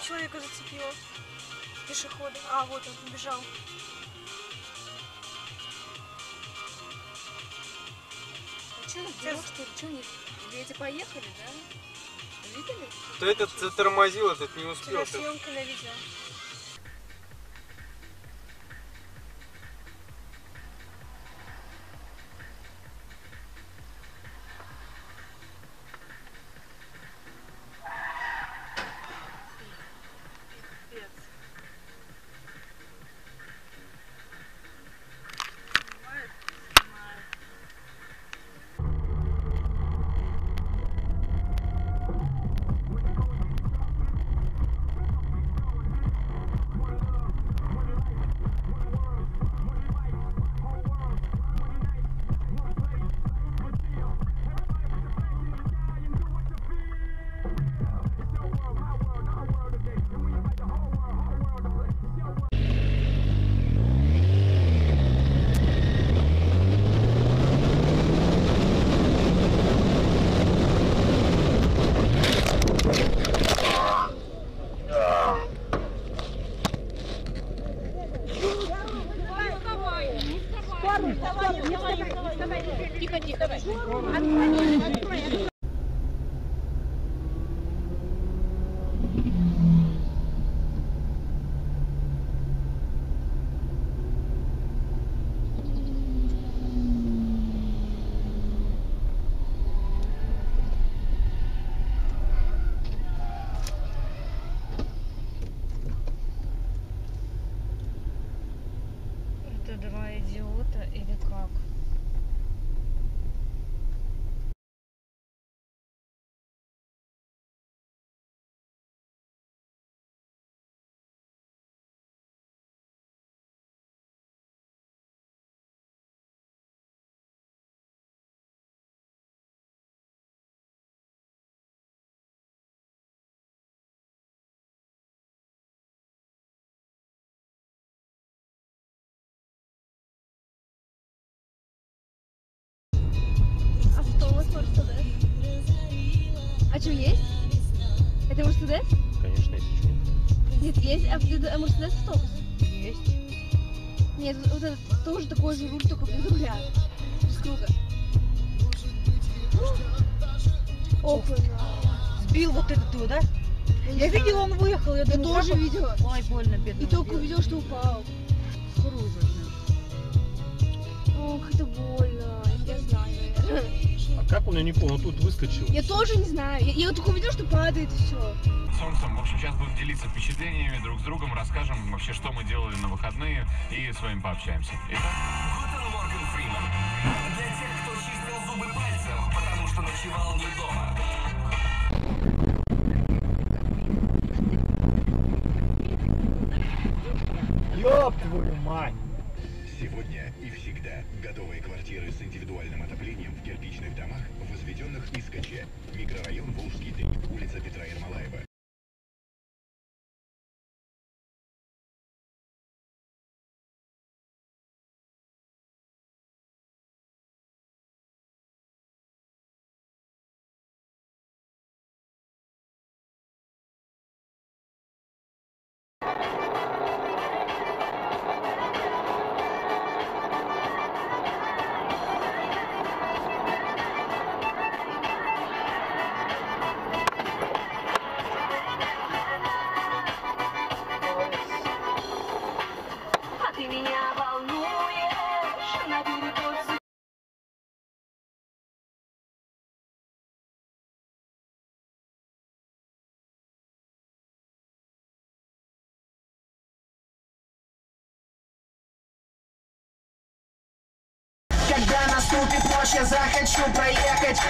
Там человека зацепило. Пешехода. А, вот он убежал. Че, Сейчас. что ли? Че, они эти поехали, да? Видели? То этот затормозил, этот не успел. Тебя съемки на видео. Это А что, есть? Это Мерседес? Конечно, если что. Нет, есть а, это Мерседес автобус. Есть. Нет, вот это тоже такой же руль, только без руля. Без круга. Опа. Сбил вот этот его, да? Я видела, он выехал. Я, Я думаю, тоже как видела. Ой, больно, бедный. И только увидела, что упал. Ох, это больно. А как он, я не понял, он тут выскочил? Я тоже не знаю. Я, я только увидела, что падает и все. Солнцем. В общем, сейчас будем делиться впечатлениями друг с другом, расскажем вообще, что мы делали на выходные и с вами пообщаемся. Итак, Морган Фриман. Для тех, кто чистил зубы пальцем, потому что ночевал не дома. Ёб твою мать! Сегодня и всегда готовые квартиры с индивидуальным отоплением в кирпичных домах, возведенных Искаче. Микрорайон Волжский 3, улица Петра Ермолаева. Ночь, я захочу проехать